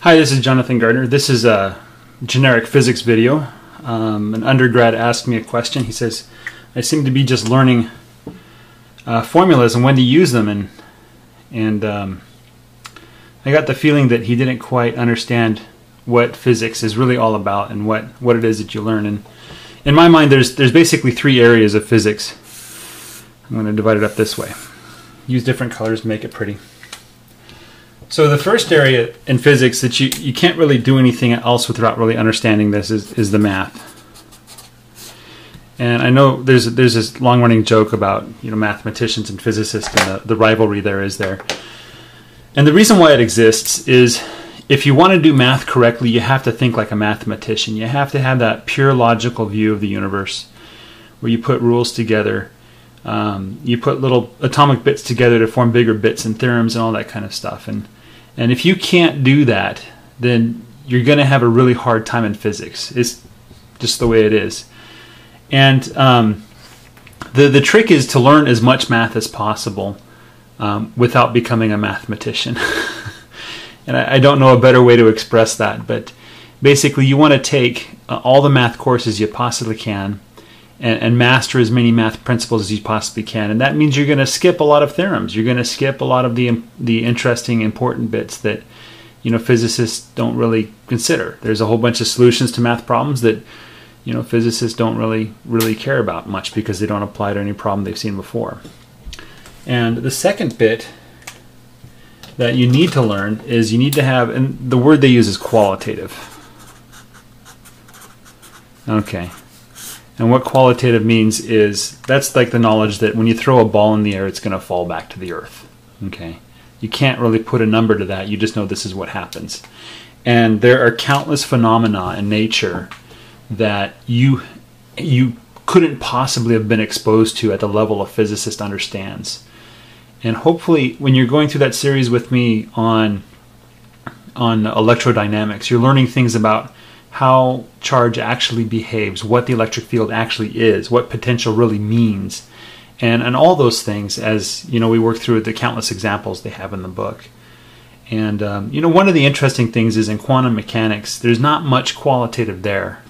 Hi, this is Jonathan Gardner. This is a generic physics video. Um, an undergrad asked me a question. He says, I seem to be just learning uh, formulas and when to use them, and and um, I got the feeling that he didn't quite understand what physics is really all about and what, what it is that you learn. And in my mind, there's there's basically three areas of physics. I'm going to divide it up this way. Use different colors to make it pretty. So the first area in physics that you, you can't really do anything else without really understanding this is, is the math. And I know there's there's this long running joke about you know mathematicians and physicists and the, the rivalry there is there. And the reason why it exists is if you want to do math correctly, you have to think like a mathematician. You have to have that pure logical view of the universe, where you put rules together, um, you put little atomic bits together to form bigger bits and theorems and all that kind of stuff. And and if you can't do that, then you're going to have a really hard time in physics. It's just the way it is. And um, the the trick is to learn as much math as possible um, without becoming a mathematician. and I, I, don't know a better way to express that, but basically, you want to take uh, all the math courses you possibly can. And, and master as many math principles as you possibly can, and that means you're going to skip a lot of theorems. You're going to skip a lot of the the interesting, important bits that you know physicists don't really consider. There's a whole bunch of solutions to math problems that you know physicists don't really really care about much because they don't apply to any problem they've seen before. And the second bit that you need to learn is you need to have and the word they use is qualitative. Okay. And what qualitative means is that's like the knowledge that when you throw a ball in the air it's going to fall back to the earth. Okay. You can't really put a number to that. You just know this is what happens. And there are countless phenomena in nature that you you couldn't possibly have been exposed to at the level a physicist understands. And hopefully when you're going through that series with me on on electrodynamics, you're learning things about how charge actually behaves, what the electric field actually is, what potential really means, and and all those things as you know we work through the countless examples they have in the book. And um, you know one of the interesting things is in quantum mechanics, there's not much qualitative there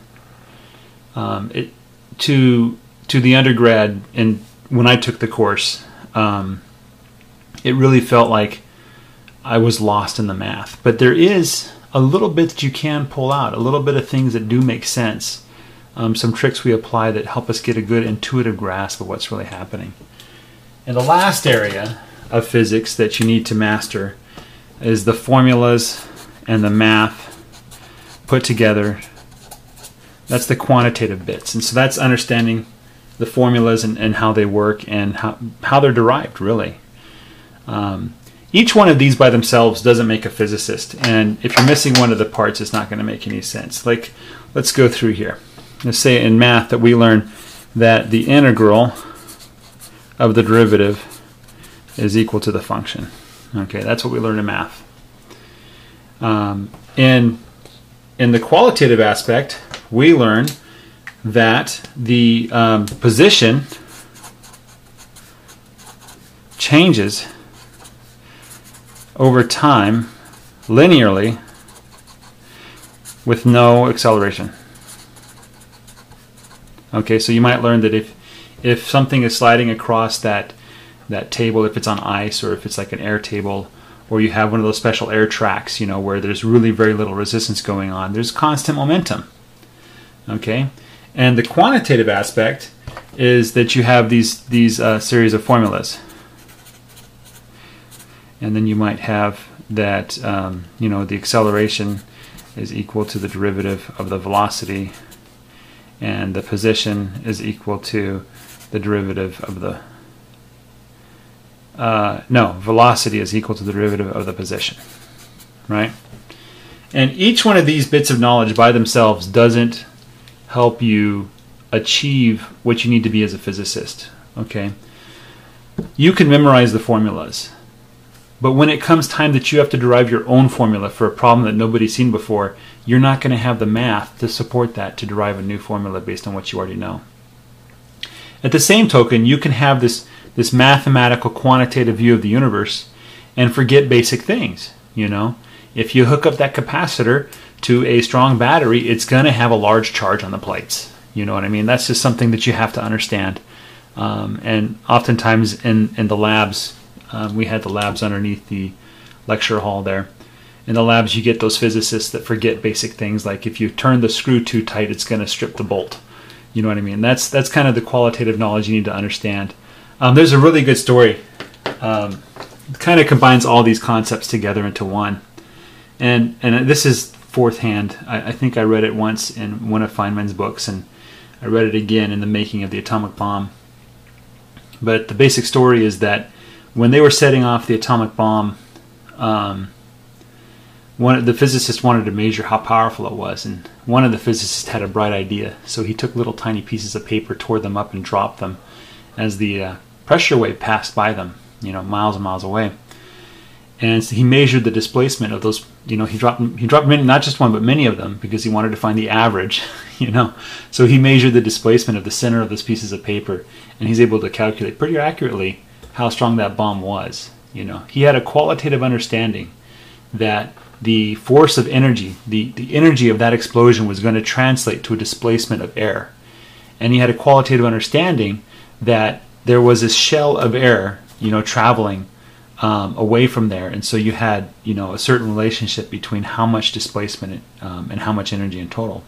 um, it, to to the undergrad and when I took the course, um, it really felt like I was lost in the math. But there is a little bit that you can pull out, a little bit of things that do make sense. Um, some tricks we apply that help us get a good intuitive grasp of what's really happening. And the last area of physics that you need to master is the formulas and the math put together that's the quantitative bits. And so that's understanding the formulas and, and how they work and how, how they're derived, really. Um, each one of these by themselves doesn't make a physicist. And if you're missing one of the parts, it's not going to make any sense. Like, let's go through here. Let's say in math that we learn that the integral of the derivative is equal to the function. Okay, that's what we learn in math. Um, in in the qualitative aspect, we learn that the um, position changes over time linearly with no acceleration. Okay, so you might learn that if if something is sliding across that that table, if it's on ice or if it's like an air table, or you have one of those special air tracks, you know, where there's really very little resistance going on, there's constant momentum. Okay, and the quantitative aspect is that you have these these uh, series of formulas, and then you might have that um, you know the acceleration is equal to the derivative of the velocity, and the position is equal to the derivative of the uh, no, velocity is equal to the derivative of the position, right? And each one of these bits of knowledge by themselves doesn't help you achieve what you need to be as a physicist, okay? You can memorize the formulas, but when it comes time that you have to derive your own formula for a problem that nobody's seen before, you're not going to have the math to support that to derive a new formula based on what you already know. At the same token, you can have this this mathematical quantitative view of the universe and forget basic things, you know? if you hook up that capacitor to a strong battery, it's going to have a large charge on the plates. You know what I mean? That's just something that you have to understand. Um, and oftentimes in, in the labs, um, we had the labs underneath the lecture hall there. In the labs, you get those physicists that forget basic things like if you turn the screw too tight, it's going to strip the bolt. You know what I mean? That's that's kind of the qualitative knowledge you need to understand. Um, there's a really good story. Um, kind of combines all these concepts together into one, and and this is fourth hand. I, I think I read it once in one of Feynman's books, and I read it again in the making of the atomic bomb. But the basic story is that when they were setting off the atomic bomb, um, one of the physicist wanted to measure how powerful it was, and one of the physicists had a bright idea. So he took little tiny pieces of paper, tore them up, and dropped them as the uh, pressure wave passed by them, you know, miles and miles away. And so he measured the displacement of those. You know, he dropped he dropped many, not just one, but many of them, because he wanted to find the average. You know, so he measured the displacement of the center of those pieces of paper, and he's able to calculate pretty accurately how strong that bomb was. You know, he had a qualitative understanding that the force of energy, the, the energy of that explosion was going to translate to a displacement of air. And he had a qualitative understanding that there was a shell of air, you know, traveling um, away from there. And so you had, you know, a certain relationship between how much displacement um, and how much energy in total.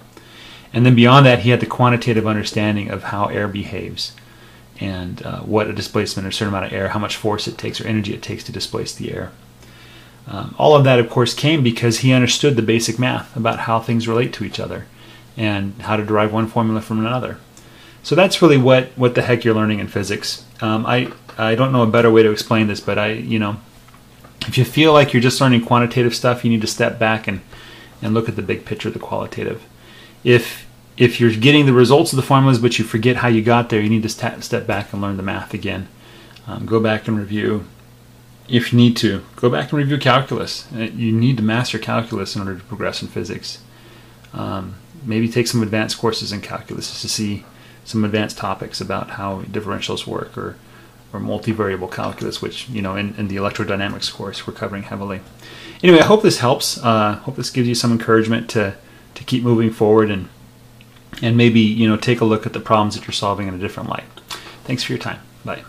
And then beyond that, he had the quantitative understanding of how air behaves and uh, what a displacement, or a certain amount of air, how much force it takes or energy it takes to displace the air. Um, all of that, of course, came because he understood the basic math about how things relate to each other and how to derive one formula from another. So that's really what, what the heck you're learning in physics. Um, I I don't know a better way to explain this, but I you know, if you feel like you're just learning quantitative stuff, you need to step back and and look at the big picture, the qualitative. If if you're getting the results of the formulas but you forget how you got there, you need to st- step back and learn the math again. Um, go back and review if you need to, go back and review calculus. Uh, you need to master calculus in order to progress in physics. Um, maybe take some advanced courses in calculus to see some advanced topics about how differentials work or, or multivariable calculus, which, you know, in, in the electrodynamics course we're covering heavily. Anyway, I hope this helps. Uh, hope this gives you some encouragement to, to keep moving forward and, and maybe, you know, take a look at the problems that you're solving in a different light. Thanks for your time. Bye.